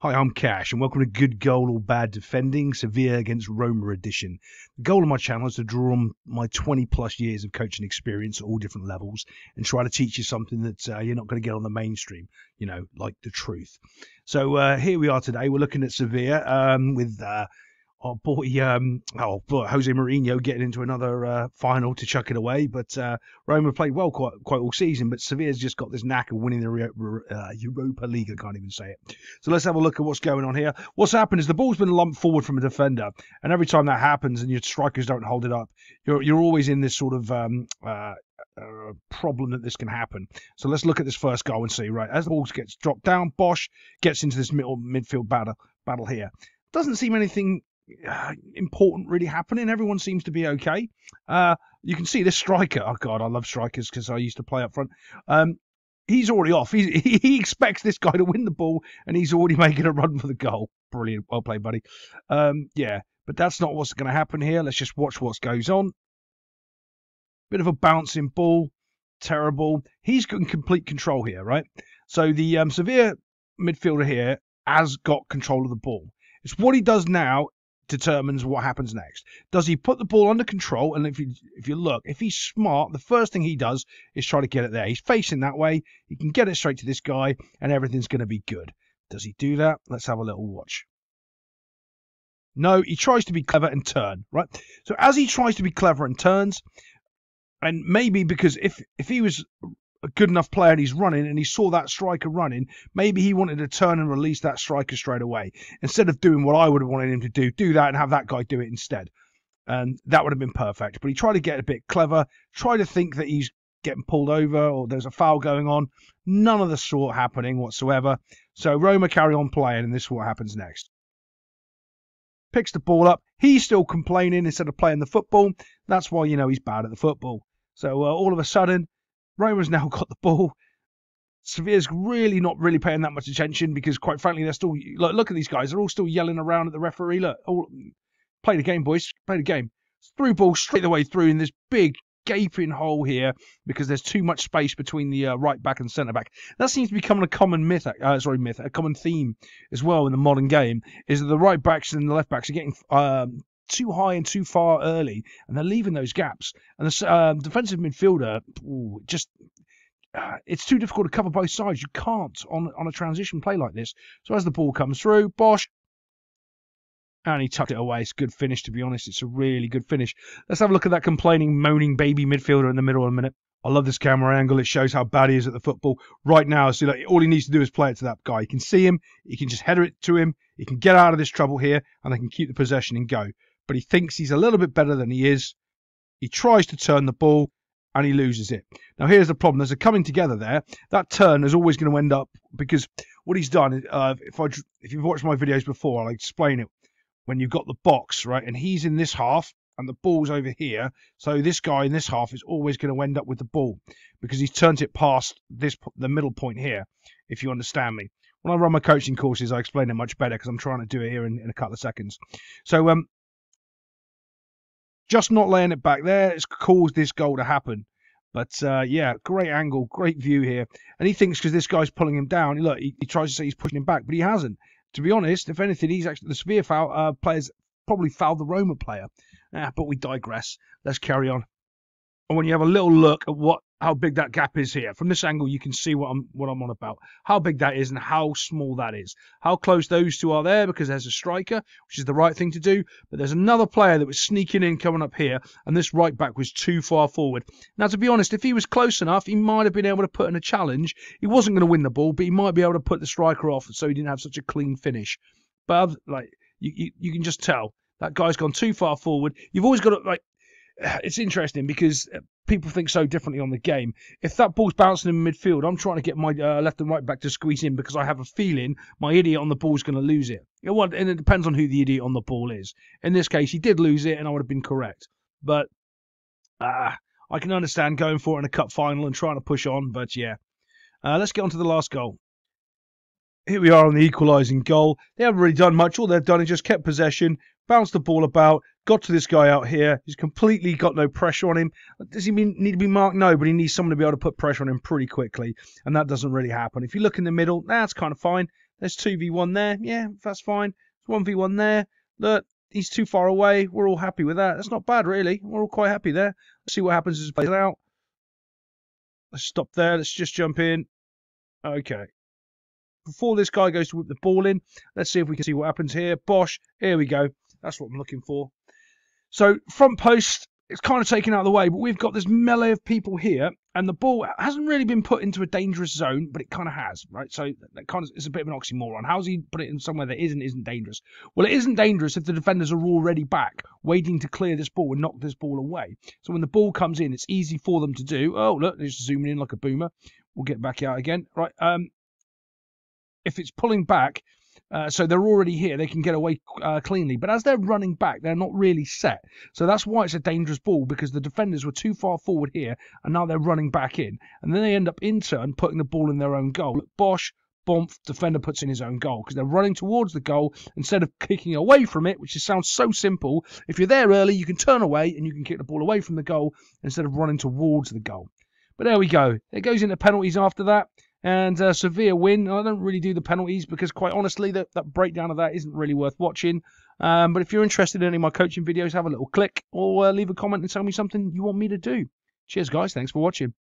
Hi, I'm Cash, and welcome to Good Goal or Bad Defending Sevilla against Roma edition. The goal of my channel is to draw on my 20 plus years of coaching experience at all different levels and try to teach you something that uh, you're not going to get on the mainstream, you know, like the truth. So uh, here we are today. We're looking at Sevilla um, with uh, our boy, um, oh, Jose Mourinho getting into another uh, final to chuck it away. But uh, Roma played well quite quite all season, but Sevilla's just got this knack of winning the uh, Europa League. I can't even say it. So let's have a look at what's going on here. What's happened is the ball's been lumped forward from a defender, and every time that happens and your strikers don't hold it up, you're you're always in this sort of um, uh, uh, problem that this can happen. So let's look at this first goal and see. Right, as the ball gets dropped down, Bosh gets into this middle midfield battle battle here. Doesn't seem anything uh, important really happening. Everyone seems to be okay. Uh, you can see this striker. Oh God, I love strikers because I used to play up front. Um, he's already off. He expects this guy to win the ball, and he's already making a run for the goal. Brilliant, well played, buddy. Um, yeah, but that's not what's going to happen here. Let's just watch what goes on. Bit of a bouncing ball, terrible. He's got complete control here, right? So the um, Sevilla midfielder here has got control of the ball. It's what he does now determines what happens next. Does he put the ball under control? And if you if you look, if he's smart, the first thing he does is try to get it there. He's facing that way. He can get it straight to this guy, and everything's going to be good. Does he do that? Let's have a little watch. No, he tries to be clever and turn, right? So as he tries to be clever and turns, and maybe because if if he was a good enough player and he's running and he saw that striker running, maybe he wanted to turn and release that striker straight away. Instead of doing what I would have wanted him to do, do that and have that guy do it instead. And that would have been perfect. But he tried to get a bit clever, try to think that he's getting pulled over or there's a foul going on. None of the sort happening whatsoever. So Roma carry on playing, and this is what happens next. Picks the ball up. He's still complaining instead of playing the football. That's why you know he's bad at the football. So uh, all of a sudden, Roma's now got the ball. Sevilla's really not really paying that much attention because, quite frankly, they're still look, look at these guys. They're all still yelling around at the referee. Look, all, play the game, boys. Play the game. Through ball straight the way through in this big gaping hole here because there's too much space between the uh, right back and centre back. That seems to be becoming a common myth. Uh, sorry, myth, a common theme as well in the modern game is that the right backs and the left backs are getting um, too high and too far early, and they're leaving those gaps. And the um, defensive midfielder ooh, just uh, it's too difficult to cover both sides. You can't on on a transition play like this. So as the ball comes through, Bosh. And he tucked it away. It's a good finish, to be honest. It's a really good finish. Let's have a look at that complaining, moaning baby midfielder in the middle in a minute. I love this camera angle. It shows how bad he is at the football. Right now, see, like, all he needs to do is play it to that guy. He can see him. He can just header it to him. He can get out of this trouble here, and they can keep the possession and go but he thinks he's a little bit better than he is. He tries to turn the ball and he loses it. Now here's the problem: there's a coming together there. That turn is always going to end up because what he's done. Uh, if I if you've watched my videos before, I'll explain it. When you've got the box right, and he's in this half, and the ball's over here, so this guy in this half is always going to end up with the ball because he's turned it past this the middle point here. If you understand me. When I run my coaching courses, I explain it much better because I'm trying to do it here in, in a couple of seconds. So um, just not laying it back there has caused this goal to happen. But uh, yeah, great angle, great view here. And he thinks because this guy's pulling him down, look, he, he, tries to say he's pushing him back, but he hasn't. To be honest, if anything, he's actually the Sevilla foul uh, players probably fouled the Roma player. Ah, but we digress. Let's carry on. And when you have a little look at what how big that gap is here. From this angle, you can see what I'm what I'm on about. How big that is and how small that is. How close those two are there because there's a striker, which is the right thing to do. But there's another player that was sneaking in coming up here, and this right back was too far forward. Now, to be honest, if he was close enough, he might have been able to put in a challenge. He wasn't going to win the ball, but he might be able to put the striker off, so he didn't have such a clean finish. But like you, you, you can just tell that guy's gone too far forward. You've always got to like it's interesting because uh, people think so differently on the game. If that ball's bouncing in midfield, I'm trying to get my uh, left and right back to squeeze in because I have a feeling my idiot on the ball is going to lose it. You know, and it depends on who the idiot on the ball is. In this case, he did lose it, and I would have been correct. But uh, I can understand going for it in a cup final and trying to push on. But yeah, uh, let's get on to the last goal. Here we are on the equalising goal. They haven't really done much. All they've done is just kept possession, bounced the ball about, got to this guy out here. He's completely got no pressure on him. Does he need to be marked? No, but he needs someone to be able to put pressure on him pretty quickly, and that doesn't really happen. If you look in the middle, that's kind of fine. There's 2v1 there. Yeah, that's fine. 1v1 there. Look, he's too far away. We're all happy with that. That's not bad, really. We're all quite happy there. Let's see what happens as it plays out. Let's stop there. Let's just jump in. Okay. Before this guy goes to whip the ball in, let's see if we can see what happens here. Bosh, here we go. That's what I'm looking for. So front post, it's kind of taken out of the way, but we've got this melee of people here, and the ball hasn't really been put into a dangerous zone, but it kind of has, right? So that kind of is a bit of an oxymoron. How's he put it in somewhere that isn't isn't dangerous? Well, it isn't dangerous if the defenders are already back, waiting to clear this ball and knock this ball away. So when the ball comes in, it's easy for them to do. Oh, look, it's zooming in like a boomer. We'll get back out again, right? Um, if it's pulling back, uh, so they're already here. They can get away uh, cleanly. But as they're running back, they're not really set. So that's why it's a dangerous ball because the defenders were too far forward here and now they're running back in. And then they end up in turn putting the ball in their own goal. Bosh, Bomph, defender puts in his own goal because they're running towards the goal instead of kicking away from it, which sounds so simple. If you're there early, you can turn away and you can kick the ball away from the goal instead of running towards the goal. But there we go. It goes into penalties after that and uh, Sevilla win. I don't really do the penalties because, quite honestly, that, that breakdown of that isn't really worth watching. Um, but if you're interested in any of my coaching videos, have a little click or uh, leave a comment and tell me something you want me to do. Cheers, guys. Thanks for watching.